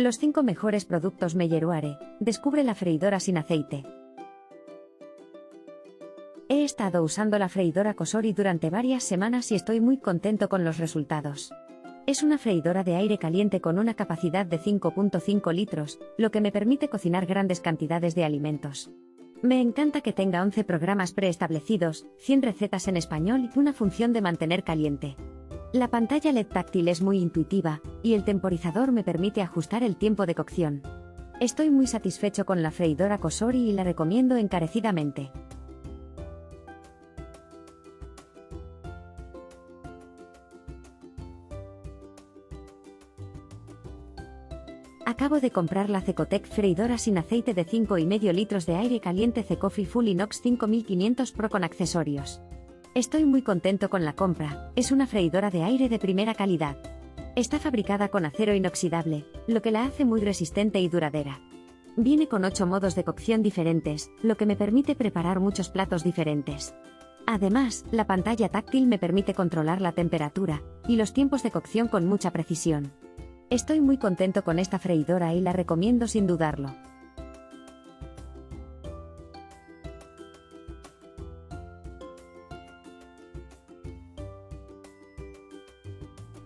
Los 5 mejores productos Melleruare. Descubre la freidora sin aceite. He estado usando la freidora Cosori durante varias semanas y estoy muy contento con los resultados. Es una freidora de aire caliente con una capacidad de 5.5 litros, lo que me permite cocinar grandes cantidades de alimentos. Me encanta que tenga 11 programas preestablecidos, 100 recetas en español y una función de mantener caliente. La pantalla LED táctil es muy intuitiva, y el temporizador me permite ajustar el tiempo de cocción. Estoy muy satisfecho con la freidora Cosori y la recomiendo encarecidamente. Acabo de comprar la Cecotec freidora sin aceite de 5,5 litros de aire caliente Cecofi Full Inox 5500 Pro con accesorios. Estoy muy contento con la compra, es una freidora de aire de primera calidad. Está fabricada con acero inoxidable, lo que la hace muy resistente y duradera. Viene con 8 modos de cocción diferentes, lo que me permite preparar muchos platos diferentes. Además, la pantalla táctil me permite controlar la temperatura y los tiempos de cocción con mucha precisión. Estoy muy contento con esta freidora y la recomiendo sin dudarlo.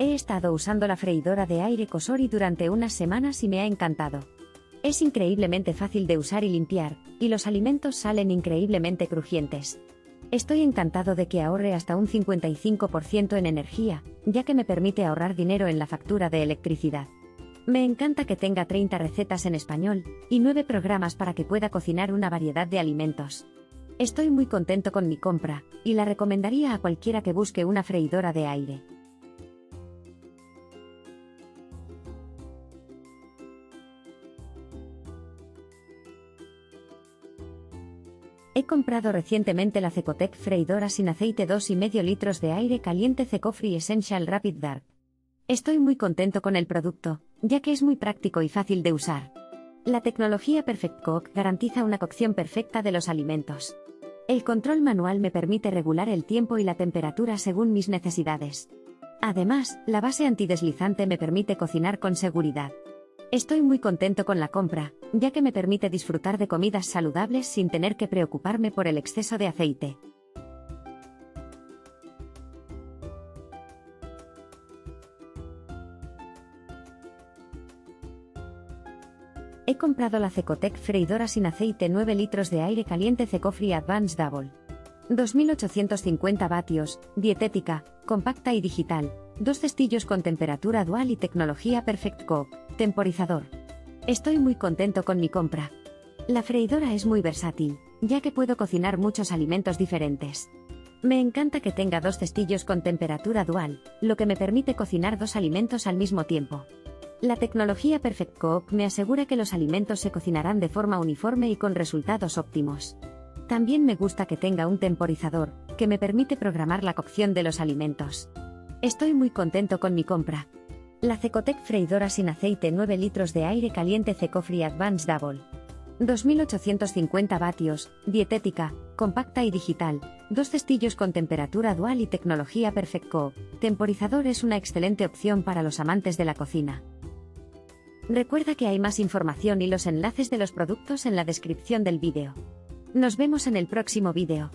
He estado usando la freidora de aire Cosori durante unas semanas y me ha encantado. Es increíblemente fácil de usar y limpiar, y los alimentos salen increíblemente crujientes. Estoy encantado de que ahorre hasta un 55% en energía, ya que me permite ahorrar dinero en la factura de electricidad. Me encanta que tenga 30 recetas en español y 9 programas para que pueda cocinar una variedad de alimentos. Estoy muy contento con mi compra, y la recomendaría a cualquiera que busque una freidora de aire. He comprado recientemente la Cecotec freidora sin aceite 2,5 litros de aire caliente Cecofree Essential Rapid Dark. Estoy muy contento con el producto, ya que es muy práctico y fácil de usar. La tecnología Perfect Cook garantiza una cocción perfecta de los alimentos. El control manual me permite regular el tiempo y la temperatura según mis necesidades. Además, la base antideslizante me permite cocinar con seguridad. Estoy muy contento con la compra, ya que me permite disfrutar de comidas saludables sin tener que preocuparme por el exceso de aceite. He comprado la Cecotec freidora sin aceite 9 litros de aire caliente Cecofree Advanced Double. 2850 vatios, dietética, compacta y digital, Dos cestillos con temperatura dual y tecnología Perfect Cook, temporizador. Estoy muy contento con mi compra. La freidora es muy versátil, ya que puedo cocinar muchos alimentos diferentes. Me encanta que tenga dos cestillos con temperatura dual, lo que me permite cocinar dos alimentos al mismo tiempo. La tecnología Perfect Cook me asegura que los alimentos se cocinarán de forma uniforme y con resultados óptimos. También me gusta que tenga un temporizador, que me permite programar la cocción de los alimentos. Estoy muy contento con mi compra. La Cecotec freidora sin aceite 9 litros de aire caliente Cecofree Advanced Double. 2850 vatios, dietética, compacta y digital, dos cestillos con temperatura dual y tecnología Perfectco. Temporizador es una excelente opción para los amantes de la cocina. Recuerda que hay más información y los enlaces de los productos en la descripción del vídeo. Nos vemos en el próximo vídeo.